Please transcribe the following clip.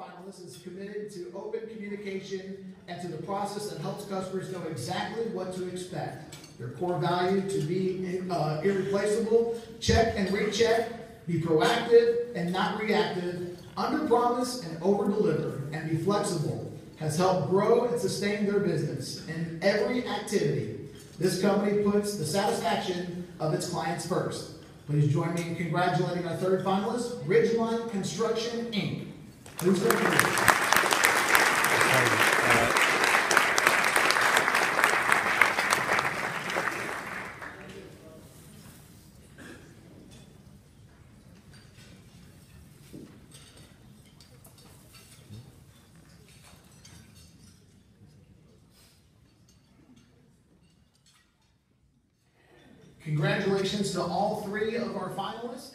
finalist is committed to open communication and to the process that helps customers know exactly what to expect. Their core value to be uh, irreplaceable, check and recheck, be proactive and not reactive, under promise and over deliver, and be flexible has helped grow and sustain their business in every activity. This company puts the satisfaction of its clients first. Please join me in congratulating our third finalist, Ridgeline Construction, Inc. Congratulations to all three of our finalists.